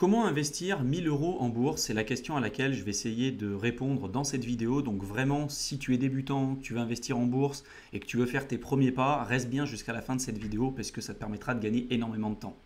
Comment investir 1000 euros en bourse? C'est la question à laquelle je vais essayer de répondre dans cette vidéo. Donc vraiment, si tu es débutant, tu veux investir en bourse et que tu veux faire tes premiers pas, reste bien jusqu'à la fin de cette vidéo parce que ça te permettra de gagner énormément de temps.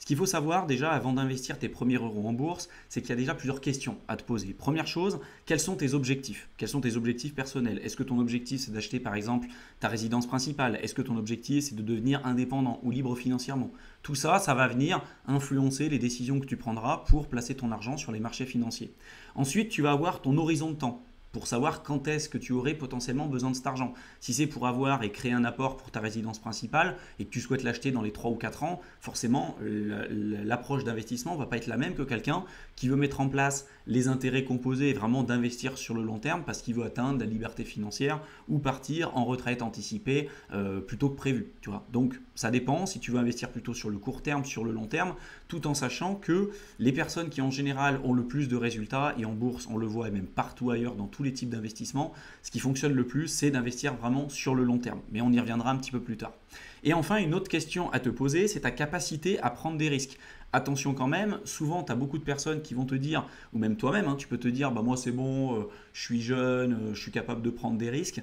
Ce qu'il faut savoir déjà avant d'investir tes premiers euros en bourse, c'est qu'il y a déjà plusieurs questions à te poser. Première chose, quels sont tes objectifs? Quels sont tes objectifs personnels? Est-ce que ton objectif c'est d'acheter par exemple ta résidence principale? Est-ce que ton objectif c'est de devenir indépendant ou libre financièrement? Tout ça, ça va venir influencer les décisions que tu prendras pour placer ton argent sur les marchés financiers. Ensuite, tu vas avoir ton horizon de temps pour savoir quand est-ce que tu aurais potentiellement besoin de cet argent. Si c'est pour avoir et créer un apport pour ta résidence principale et que tu souhaites l'acheter dans les 3 ou 4 ans, forcément l'approche d'investissement ne va pas être la même que quelqu'un qui veut mettre en place les intérêts composés et vraiment d'investir sur le long terme parce qu'il veut atteindre la liberté financière ou partir en retraite anticipée euh, plutôt que prévu. Donc ça dépend si tu veux investir plutôt sur le court terme, sur le long terme, tout en sachant que les personnes qui en général ont le plus de résultats, et en bourse on le voit et même partout ailleurs dans tous les types d'investissements, ce qui fonctionne le plus c'est d'investir vraiment sur le long terme. Mais on y reviendra un petit peu plus tard. Et enfin, une autre question à te poser, c'est ta capacité à prendre des risques. Attention quand même, souvent tu as beaucoup de personnes qui vont te dire, ou même toi-même, hein, tu peux te dire, bah moi c'est bon, euh, je suis jeune, euh, je suis capable de prendre des risques.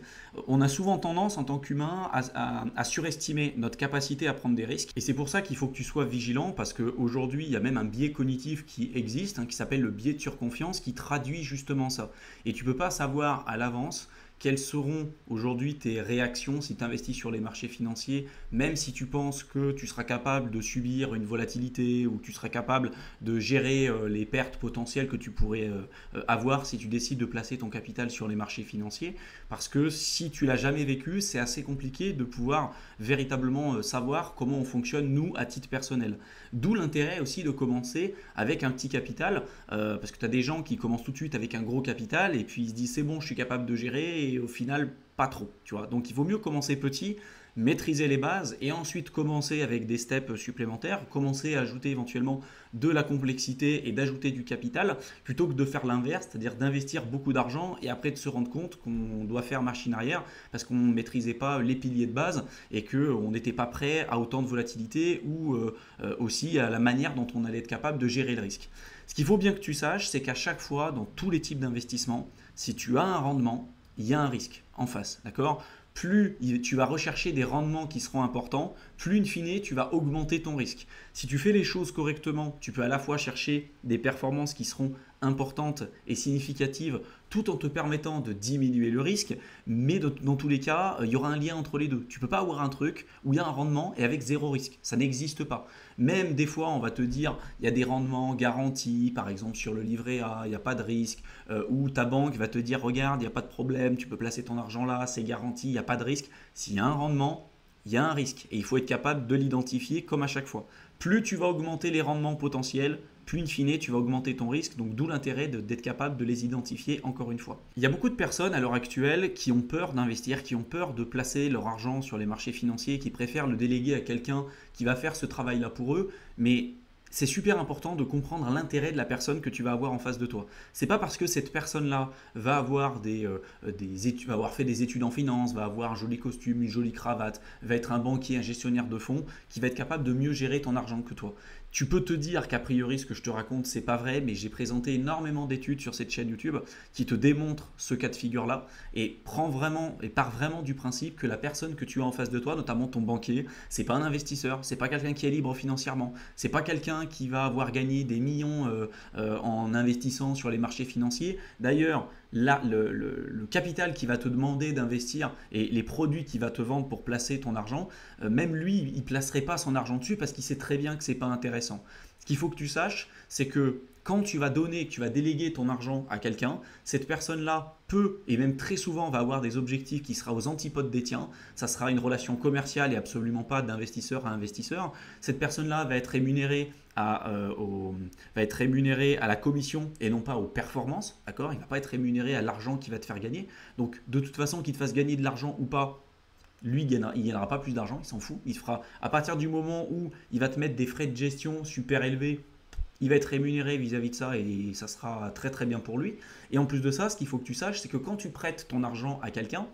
On a souvent tendance en tant qu'humain à, surestimer notre capacité à prendre des risques. Et c'est pour ça qu'il faut que tu sois vigilant, parce qu'aujourd'hui il y a même un biais cognitif qui existe, hein, qui s'appelle le biais de surconfiance, qui traduit justement ça. Et tu peux pas savoir à l'avance quelles seront aujourd'hui tes réactions si tu investis sur les marchés financiers, même si tu penses que tu seras capable de subir une volatilité ou tu seras capable de gérer euh, les pertes potentielles que tu pourrais euh, euh, avoir si tu décides de placer ton capital sur les marchés financiers? Parce que si tu l'as jamais vécu, c'est assez compliqué de pouvoir véritablement savoir comment on fonctionne nous à titre personnel. D'où l'intérêt aussi de commencer avec un petit capital, parce que tu as des gens qui commencent tout de suite avec un gros capital et puis ils se disent c'est bon, je suis capable de gérer et au final pas trop, tu vois. Donc il vaut mieux commencer petit, maîtriser les bases et ensuite commencer avec des steps supplémentaires, commencer à ajouter éventuellement de la complexité et d'ajouter du capital plutôt que de faire l'inverse, c'est-à-dire d'investir beaucoup d'argent et après de se rendre compte qu'on doit faire machine arrière parce qu'on ne maîtrisait pas les piliers de base et qu'on n'était pas prêt à autant de volatilité ou euh, euh, aussi à la manière dont on allait être capable de gérer le risque. Ce qu'il faut bien que tu saches, c'est qu'à chaque fois, dans tous les types d'investissements, si tu as un rendement, il y a un risque en face, d'accord? Plus tu vas rechercher des rendements qui seront importants, plus in fine tu vas augmenter ton risque. Si tu fais les choses correctement, tu peux à la fois chercher des performances qui seront importante et significative tout en te permettant de diminuer le risque, mais dans tous les cas, euh, il y aura un lien entre les deux. Tu peux pas avoir un truc où il y a un rendement et avec zéro risque. Ça n'existe pas. Même des fois, on va te dire, il y a des rendements garantis, par exemple sur le livret A, il n'y a pas de risque, euh, ou ta banque va te dire, regarde, il n'y a pas de problème, tu peux placer ton argent là, c'est garanti, il n'y a pas de risque. S'il y a un rendement, il y a un risque et il faut être capable de l'identifier comme à chaque fois. Plus tu vas augmenter les rendements potentiels, plus in fine tu vas augmenter ton risque, donc d'où l'intérêt d'être capable de les identifier encore une fois. Il y a beaucoup de personnes à l'heure actuelle qui ont peur d'investir, qui ont peur de placer leur argent sur les marchés financiers, qui préfèrent le déléguer à quelqu'un qui va faire ce travail-là pour eux, mais c'est super important de comprendre l'intérêt de la personne que tu vas avoir en face de toi. C'est pas parce que cette personne-là va avoir euh, va avoir fait des études en finance, va avoir un joli costume, une jolie cravate, va être un banquier, un gestionnaire de fonds, qui va être capable de mieux gérer ton argent que toi. Tu peux te dire qu'a priori ce que je te raconte c'est pas vrai, mais j'ai présenté énormément d'études sur cette chaîne YouTube qui te démontrent ce cas de figure là et prends vraiment et part vraiment du principe que la personne que tu as en face de toi, notamment ton banquier, c'est pas un investisseur, c'est pas quelqu'un qui est libre financièrement, c'est pas quelqu'un qui va avoir gagné des millions euh, euh, en investissant sur les marchés financiers. D'ailleurs, là, le, capital qui va te demander d'investir et les produits qu'il va te vendre pour placer ton argent, euh, même lui, il placerait pas son argent dessus parce qu'il sait très bien que ce n'est pas intéressant. Qu'il faut que tu saches, c'est que quand tu vas donner, tu vas déléguer ton argent à quelqu'un, cette personne-là peut et même très souvent va avoir des objectifs qui sera aux antipodes des tiens. Ça sera une relation commerciale et absolument pas d'investisseur à investisseur. Cette personne-là va être rémunérée à, euh, la commission et non pas aux performances, d'accord? Il va pas être rémunéré à l'argent qui va te faire gagner. Donc de toute façon, qu'il te fasse gagner de l'argent ou pas, lui, il ne gagnera pas plus d'argent, il s'en fout. Il fera, à partir du moment où il va te mettre des frais de gestion super élevés il va être rémunéré vis-à-vis de ça et ça sera très très bien pour lui. Et en plus de ça, ce qu'il faut que tu saches, c'est que quand tu prêtes ton argent à quelqu'un,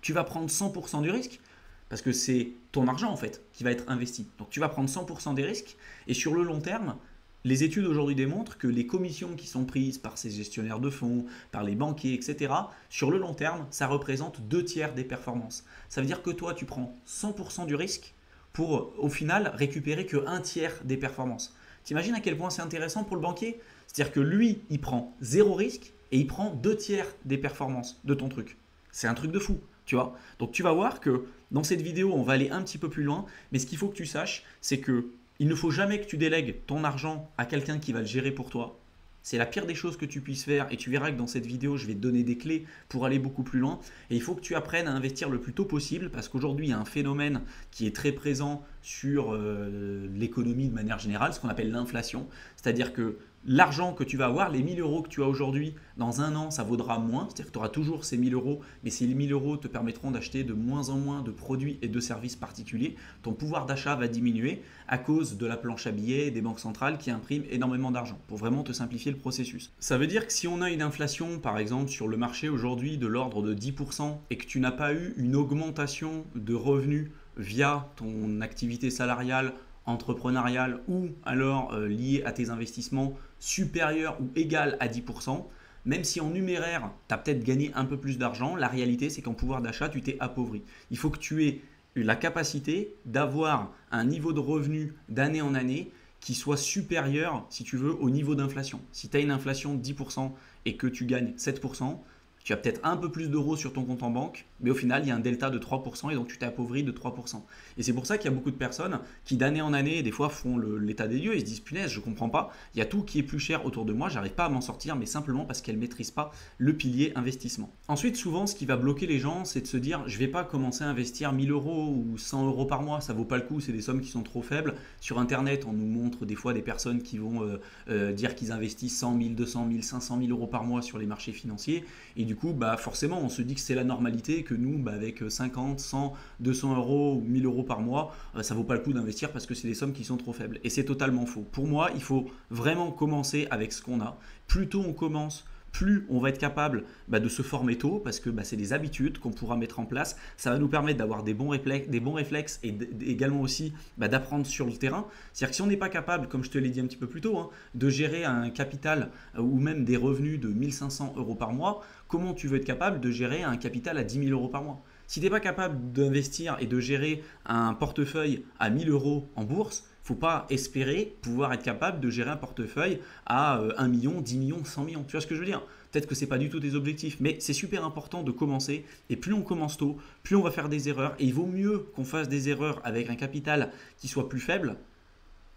tu vas prendre 100% du risque parce que c'est ton argent en fait qui va être investi. Donc tu vas prendre 100% des risques et sur le long terme, Les études aujourd'hui démontrent que les commissions qui sont prises par ces gestionnaires de fonds, par les banquiers, etc., sur le long terme, ça représente deux tiers des performances. Ça veut dire que toi, tu prends 100% du risque pour au final récupérer que un tiers des performances. T'imagines à quel point c'est intéressant pour le banquier? C'est-à-dire que lui, il prend zéro risque et il prend deux tiers des performances de ton truc. C'est un truc de fou, tu vois? Donc tu vas voir que dans cette vidéo, on va aller un petit peu plus loin, mais ce qu'il faut que tu saches, c'est que il ne faut jamais que tu délègues ton argent à quelqu'un qui va le gérer pour toi. C'est la pire des choses que tu puisses faire et tu verras que dans cette vidéo, je vais te donner des clés pour aller beaucoup plus loin. Et il faut que tu apprennes à investir le plus tôt possible parce qu'aujourd'hui, il y a un phénomène qui est très présent sur euh, l'économie de manière générale, ce qu'on appelle l'inflation. C'est-à-dire que l'argent que tu vas avoir, les 1000 euros que tu as aujourd'hui, dans un an, ça vaudra moins. C'est-à-dire que tu auras toujours ces 1000 euros, mais ces 1000 euros te permettront d'acheter de moins en moins de produits et de services particuliers. Ton pouvoir d'achat va diminuer à cause de la planche à billets des banques centrales qui impriment énormément d'argent pour vraiment te simplifier le processus. Ça veut dire que si on a une inflation, par exemple, sur le marché aujourd'hui de l'ordre de 10% et que tu n'as pas eu une augmentation de revenus via ton activité salariale entrepreneuriale ou alors euh, liée à tes investissements supérieur ou égal à 10%, même si en numéraire, tu as peut-être gagné un peu plus d'argent, la réalité c'est qu'en pouvoir d'achat, tu t'es appauvri. Il faut que tu aies la capacité d'avoir un niveau de revenu d'année en année qui soit supérieur, si tu veux, au niveau d'inflation. Si tu as une inflation de 10% et que tu gagnes 7%, tu as peut-être un peu plus d'euros sur ton compte en banque, mais au final, il y a un delta de 3% et donc tu t'es appauvri de 3%. Et c'est pour ça qu'il y a beaucoup de personnes qui, d'année en année, des fois font l'état des lieux et se disent punaise, je comprends pas, il y a tout qui est plus cher autour de moi, j'arrive pas à m'en sortir, mais simplement parce qu'elles maîtrisent pas le pilier investissement. Ensuite, souvent, ce qui va bloquer les gens, c'est de se dire je vais pas commencer à investir 1000 euros ou 100 euros par mois, ça vaut pas le coup, c'est des sommes qui sont trop faibles. Sur Internet, on nous montre des fois des personnes qui vont euh, euh, dire qu'ils investissent 100 000, 200 000, 500 000 euros par mois sur les marchés financiers, et du coup, bah, forcément, on se dit que c'est la normalité, que nous, bah, avec 50, 100, 200 euros ou 1000 euros par mois, euh, ça vaut pas le coup d'investir parce que c'est des sommes qui sont trop faibles. Et c'est totalement faux. Pour moi, il faut vraiment commencer avec ce qu'on a. Plus tôt on commence, plus on va être capable bah, de se former tôt, parce que bah, c'est des habitudes qu'on pourra mettre en place. Ça va nous permettre d'avoir des, bons réflexes, et également aussi bah, d'apprendre sur le terrain. C'est-à-dire que si on n'est pas capable, comme je te l'ai dit un petit peu plus tôt, hein, de gérer un capital euh, ou même des revenus de 1500 euros par mois, comment tu veux être capable de gérer un capital à 10 000 euros par mois? Si tu n'es pas capable d'investir et de gérer un portefeuille à 1000 euros en bourse, faut pas espérer pouvoir être capable de gérer un portefeuille à 1 euh, million, 10 millions, 100 millions. Tu vois ce que je veux dire? Peut-être que ce n'est pas du tout tes objectifs, mais c'est super important de commencer. Et plus on commence tôt, plus on va faire des erreurs. Et il vaut mieux qu'on fasse des erreurs avec un capital qui soit plus faible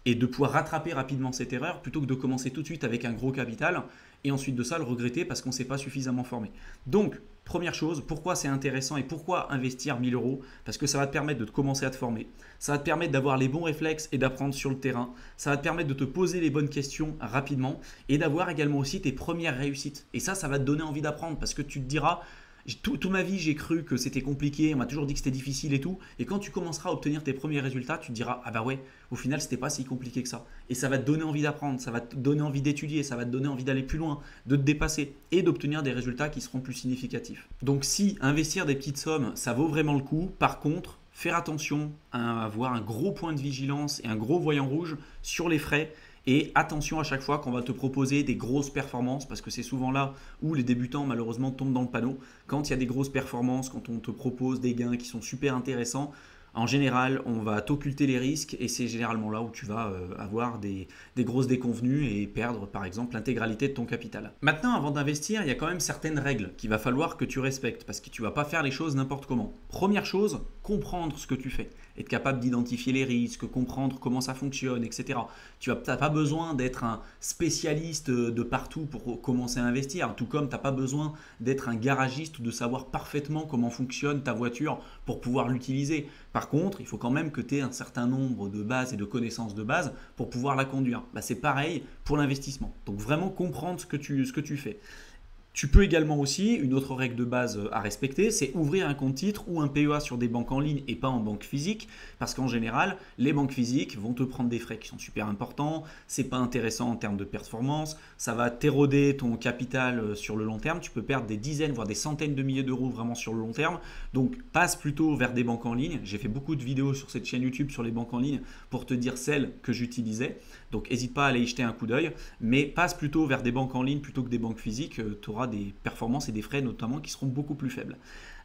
et de pouvoir rattraper rapidement cette erreur plutôt que de commencer tout de suite avec un gros capital et ensuite de ça le regretter parce qu'on ne s'est pas suffisamment formé. Donc, première chose, pourquoi c'est intéressant et pourquoi investir 1000 euros? Parce que ça va te permettre de commencer à te former, ça va te permettre d'avoir les bons réflexes et d'apprendre sur le terrain, ça va te permettre de te poser les bonnes questions rapidement et d'avoir également aussi tes premières réussites. Et ça, ça va te donner envie d'apprendre parce que tu te diras, toute ma vie, j'ai cru que c'était compliqué, on m'a toujours dit que c'était difficile et tout. Et quand tu commenceras à obtenir tes premiers résultats, tu te diras Ah bah ouais, au final, c'était pas si compliqué que ça. Et ça va te donner envie d'apprendre, ça va te donner envie d'étudier, ça va te donner envie d'aller plus loin, de te dépasser et d'obtenir des résultats qui seront plus significatifs. Donc, si investir des petites sommes, ça vaut vraiment le coup, par contre, faire attention à avoir un gros point de vigilance et un gros voyant rouge sur les frais et attention à chaque fois qu'on va te proposer des grosses performances, parce que c'est souvent là où les débutants malheureusement tombent dans le panneau. Quand il y a des grosses performances, quand on te propose des gains qui sont super intéressants, en général, on va t'occulter les risques et c'est généralement là où tu vas euh, avoir des, grosses déconvenues et perdre par exemple l'intégralité de ton capital. Maintenant, avant d'investir, il y a quand même certaines règles qu'il va falloir que tu respectes parce que tu vas pas faire les choses n'importe comment. Première chose, comprendre ce que tu fais être capable d'identifier les risques, comprendre comment ça fonctionne, etc. Tu n'as pas besoin d'être un spécialiste de partout pour commencer à investir, tout comme tu n'as pas besoin d'être un garagiste ou de savoir parfaitement comment fonctionne ta voiture pour pouvoir l'utiliser. Par contre, il faut quand même que tu aies un certain nombre de bases et de connaissances de base pour pouvoir la conduire. Bah, c'est pareil pour l'investissement. Donc vraiment comprendre ce que tu, ce que tu fais. Tu peux également aussi, une autre règle de base à respecter, c'est ouvrir un compte titre ou un PEA sur des banques en ligne et pas en banque physique, parce qu'en général, les banques physiques vont te prendre des frais qui sont super importants, c'est pas intéressant en termes de performance, ça va t'éroder ton capital euh, sur le long terme, tu peux perdre des dizaines, voire des centaines de milliers d'euros vraiment sur le long terme, donc passe plutôt vers des banques en ligne. J'ai fait beaucoup de vidéos sur cette chaîne YouTube sur les banques en ligne pour te dire celles que j'utilisais, donc n'hésite pas à aller y jeter un coup d'œil, mais passe plutôt vers des banques en ligne plutôt que des banques physiques, euh, tu auras des performances et des frais notamment qui seront beaucoup plus faibles.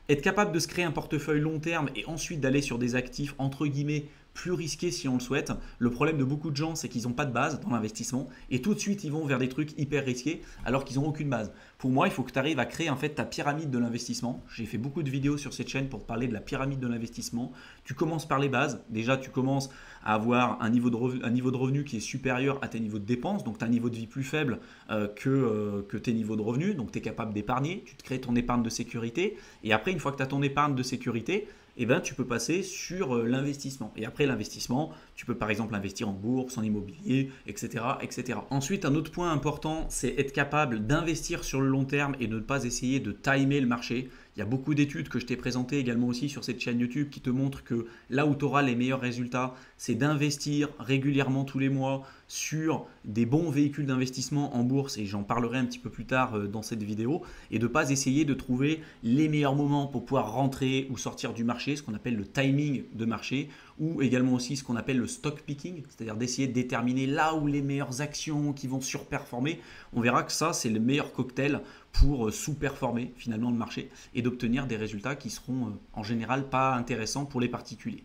Être capable de se créer un portefeuille long terme et ensuite d'aller sur des actifs entre guillemets plus risqués si on le souhaite. Le problème de beaucoup de gens, c'est qu'ils n'ont pas de base dans l'investissement et tout de suite ils vont vers des trucs hyper risqués alors qu'ils n'ont aucune base. Pour moi, il faut que tu arrives à créer en fait ta pyramide de l'investissement. J'ai fait beaucoup de vidéos sur cette chaîne pour parler de la pyramide de l'investissement. Tu commences par les bases. Déjà, tu commences à avoir un niveau de revenu, qui est supérieur à tes niveaux de dépenses. Donc, tu as un niveau de vie plus faible euh, que, euh, que tes niveaux de revenus. Donc, tu es capable d'épargner. Tu te crées ton épargne de sécurité. Et après, une fois que tu as ton épargne de sécurité, eh ben, tu peux passer sur euh, l'investissement. Et après l'investissement, tu peux par exemple investir en bourse, en immobilier, etc., etc. Ensuite, un autre point important, c'est être capable d'investir sur le long terme et ne pas essayer de timer le marché. Il y a beaucoup d'études que je t'ai présentées également aussi sur cette chaîne YouTube qui te montrent que là où tu auras les meilleurs résultats, c'est d'investir régulièrement tous les mois sur des bons véhicules d'investissement en bourse, et j'en parlerai un petit peu plus tard euh, dans cette vidéo, et de ne pas essayer de trouver les meilleurs moments pour pouvoir rentrer ou sortir du marché, ce qu'on appelle le timing de marché, ou également aussi ce qu'on appelle le stock picking, c'est-à-dire d'essayer de déterminer là où les meilleures actions qui vont surperformer. On verra que ça, c'est le meilleur cocktail pour euh, sous-performer finalement le marché et d'obtenir des résultats qui seront euh, en général pas intéressants pour les particuliers.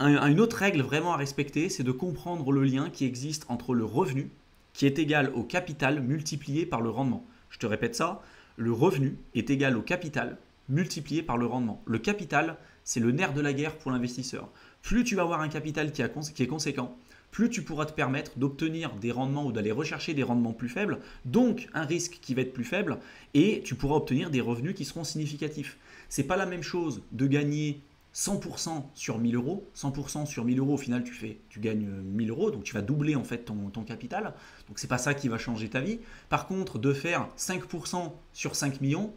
une autre règle vraiment à respecter, c'est de comprendre le lien qui existe entre le revenu, qui est égal au capital multiplié par le rendement. Je te répète ça, le revenu est égal au capital multiplié par le rendement. Le capital, c'est le nerf de la guerre pour l'investisseur. Plus tu vas avoir un capital qui, est conséquent, plus tu pourras te permettre d'obtenir des rendements ou d'aller rechercher des rendements plus faibles, donc un risque qui va être plus faible, et tu pourras obtenir des revenus qui seront significatifs. C'est pas la même chose de gagner 100% sur 1000 euros. 100% sur 1000 euros, au final, tu, gagnes 1000 euros, donc tu vas doubler en fait ton, capital. Donc c'est pas ça qui va changer ta vie. Par contre, de faire 5% sur 5 millions,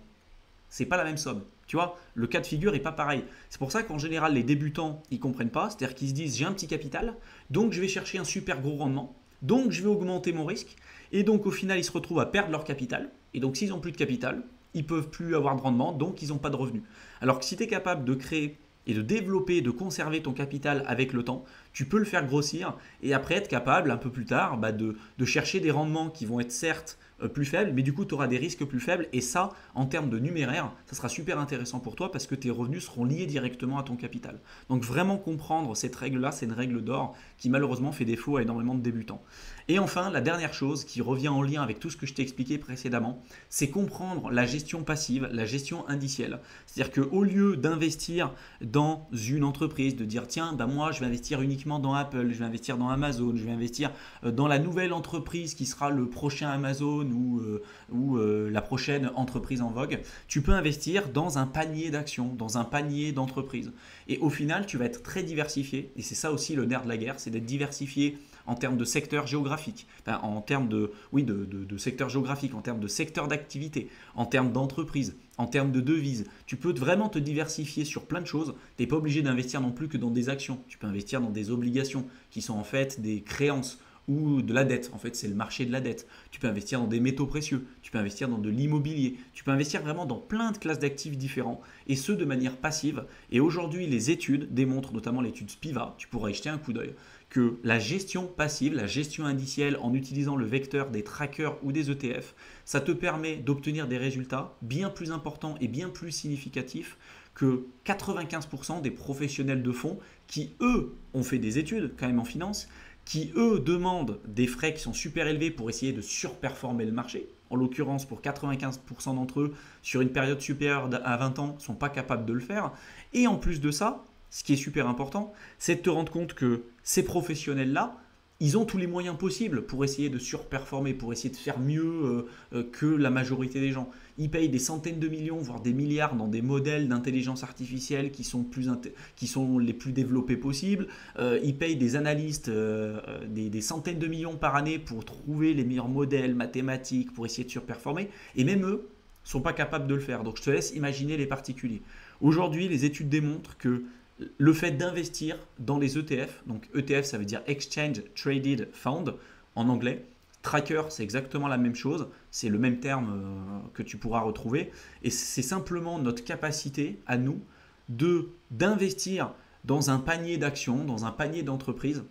c'est pas la même somme. Tu vois, le cas de figure est pas pareil. C'est pour ça qu'en général, les débutants, ils comprennent pas. C'est-à-dire qu'ils se disent, j'ai un petit capital, donc je vais chercher un super gros rendement, donc je vais augmenter mon risque, et donc au final, ils se retrouvent à perdre leur capital. Et donc s'ils n'ont plus de capital, ils peuvent plus avoir de rendement, donc ils n'ont pas de revenus. Alors que si tu es capable de créer et de développer, de conserver ton capital avec le temps, tu peux le faire grossir et après être capable, un peu plus tard, bah, de, de chercher des rendements qui vont être certes euh, plus faible, mais du coup, tu auras des risques plus faibles. Et ça, en termes de numéraire, ça sera super intéressant pour toi parce que tes revenus seront liés directement à ton capital. Donc vraiment comprendre cette règle-là, c'est une règle d'or qui malheureusement fait défaut à énormément de débutants. Et enfin, la dernière chose qui revient en lien avec tout ce que je t'ai expliqué précédemment, c'est comprendre la gestion passive, la gestion indicielle. C'est-à-dire qu'au lieu d'investir dans une entreprise, de dire tiens, bah moi je vais investir uniquement dans Apple, je vais investir dans Amazon, je vais investir euh, dans la nouvelle entreprise qui sera le prochain Amazon ou, euh, ou euh, la prochaine entreprise en vogue, tu peux investir dans un panier d'actions, dans un panier d'entreprises. Et au final, tu vas être très diversifié. Et c'est ça aussi le nerf de la guerre, c'est d'être diversifié en termes de secteur géographique, en termes de, oui, de, de, secteur géographique, en termes de secteur d'activité, en termes d'entreprise, en termes de devises. Tu peux vraiment te diversifier sur plein de choses. Tu n'es pas obligé d'investir non plus que dans des actions. Tu peux investir dans des obligations qui sont en fait des créances ou de la dette. En fait, c'est le marché de la dette. Tu peux investir dans des métaux précieux, tu peux investir dans de l'immobilier, tu peux investir vraiment dans plein de classes d'actifs différents et ce de manière passive. Et aujourd'hui, les études démontrent, notamment l'étude Spiva, tu pourras y jeter un coup d'œil, que la gestion passive, la gestion indicielle en utilisant le vecteur des trackers ou des ETF, ça te permet d'obtenir des résultats bien plus importants et bien plus significatifs que 95% des professionnels de fonds qui, eux, ont fait des études quand même en finance, qui, eux, demandent des frais qui sont super élevés pour essayer de surperformer le marché. En l'occurrence, pour 95% d'entre eux, sur une période supérieure à 20 ans, ne sont pas capables de le faire. Et en plus de ça, ce qui est super important, c'est de te rendre compte que ces professionnels-là, ils ont tous les moyens possibles pour essayer de surperformer, pour essayer de faire mieux euh, euh, que la majorité des gens. Ils payent des centaines de millions, voire des milliards dans des modèles d'intelligence artificielle qui sont, plus qui sont les plus développés possibles. Euh, ils payent des analystes des, centaines de millions par année pour trouver les meilleurs modèles mathématiques, pour essayer de surperformer. Et même eux, sont pas capables de le faire. Donc je te laisse imaginer les particuliers. Aujourd'hui, les études démontrent que le fait d'investir dans les ETF, donc ETF ça veut dire Exchange Traded Fund en anglais, Tracker c'est exactement la même chose, c'est le même terme euh, que tu pourras retrouver, et c'est simplement notre capacité à nous de d'investir dans un panier d'actions, dans un panier d'entreprises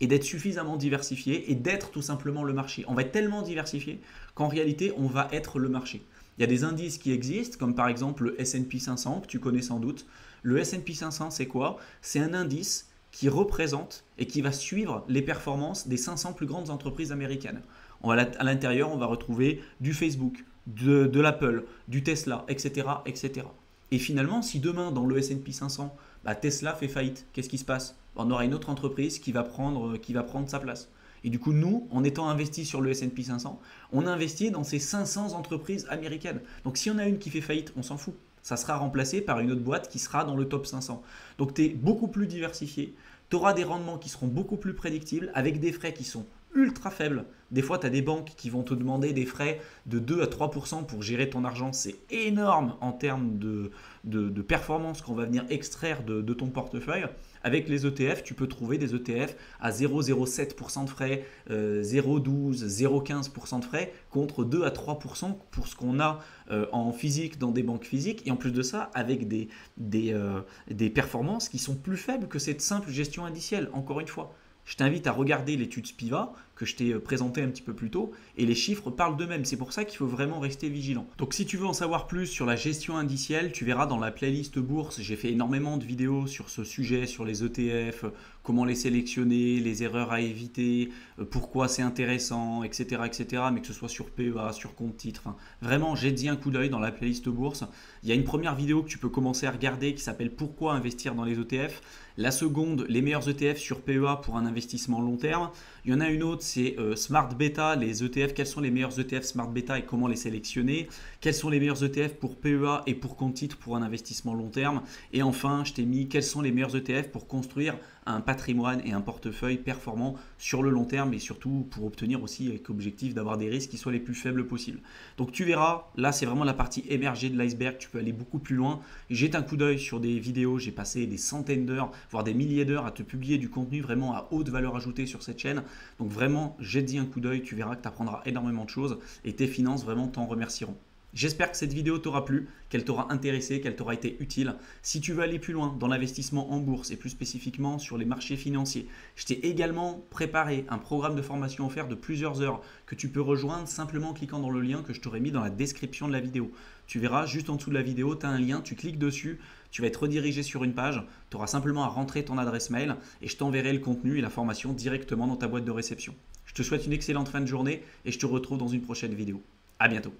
et d'être suffisamment diversifié et d'être tout simplement le marché. On va être tellement diversifié qu'en réalité, on va être le marché. Il y a des indices qui existent, comme par exemple le SP 500, que tu connais sans doute. Le SP 500, c'est quoi? C'est un indice qui représente et qui va suivre les performances des 500 plus grandes entreprises américaines. À l'intérieur, on va retrouver du Facebook, de, l'Apple, du Tesla, etc., etc. Et finalement, si demain, dans le SP 500, bah, Tesla fait faillite, qu'est-ce qui se passe? On aura une autre entreprise qui va prendre, qui va prendre sa place. Et du coup, nous, en étant investis sur le SP 500, on investit dans ces 500 entreprises américaines. Donc si on a une qui fait faillite, on s'en fout. Ça sera remplacé par une autre boîte qui sera dans le top 500. Donc tu es beaucoup plus diversifié. Tu auras des rendements qui seront beaucoup plus prédictibles avec des frais qui sont ultra faible. Des fois, tu as des banques qui vont te demander des frais de 2 à 3% pour gérer ton argent. C'est énorme en termes de, de, performance qu'on va venir extraire de, ton portefeuille. Avec les ETF, tu peux trouver des ETF à 0,07% de frais, 0,12, euh, 0,15% de frais, contre 2 à 3% pour ce qu'on a euh, en physique dans des banques physiques. Et en plus de ça, avec des, des, euh, des performances qui sont plus faibles que cette simple gestion indicielle, encore une fois. Je t'invite à regarder l'étude Spiva que je t'ai euh, présenté un petit peu plus tôt, et les chiffres parlent d'eux-mêmes. C'est pour ça qu'il faut vraiment rester vigilant. Donc si tu veux en savoir plus sur la gestion indicielle, tu verras dans la playlist bourse, j'ai fait énormément de vidéos sur ce sujet, sur les ETF, comment les sélectionner, les erreurs à éviter, euh, pourquoi c'est intéressant, etc., etc. Mais que ce soit sur PEA, sur compte titre, vraiment j'ai un coup d'œil dans la playlist bourse. Il y a une première vidéo que tu peux commencer à regarder qui s'appelle Pourquoi investir dans les ETF. La seconde, les meilleurs ETF sur PEA pour un investissement long terme. Il y en a une autre, c'est euh, Smart Beta, les ETF, quels sont les meilleurs ETF Smart Beta et comment les sélectionner? Quels sont les meilleurs ETF pour PEA et pour compte pour un investissement long terme? Et enfin, je t'ai mis quels sont les meilleurs ETF pour construire un patrimoine et un portefeuille performant sur le long terme et surtout pour obtenir aussi avec objectif d'avoir des risques qui soient les plus faibles possibles. Donc tu verras, là c'est vraiment la partie émergée de l'iceberg, tu peux aller beaucoup plus loin. Jette un coup d'œil sur des vidéos, j'ai passé des centaines d'heures, voire des milliers d'heures à te publier du contenu vraiment à haute valeur ajoutée sur cette chaîne. Donc vraiment, jette-y un coup d'œil, tu verras que tu apprendras énormément de choses et tes finances vraiment t'en remercieront. J'espère que cette vidéo t'aura plu, qu'elle t'aura intéressé, qu'elle t'aura été utile. Si tu veux aller plus loin dans l'investissement en bourse et plus spécifiquement sur les marchés financiers, je t'ai également préparé un programme de formation offert de plusieurs heures que tu peux rejoindre simplement en cliquant dans le lien que je t'aurais mis dans la description de la vidéo. Tu verras juste en dessous de la vidéo, tu as un lien, tu cliques dessus, tu vas être redirigé sur une page, tu auras simplement à rentrer ton adresse mail et je t'enverrai le contenu et la formation directement dans ta boîte de réception. Je te souhaite une excellente fin de journée et je te retrouve dans une prochaine vidéo. À bientôt.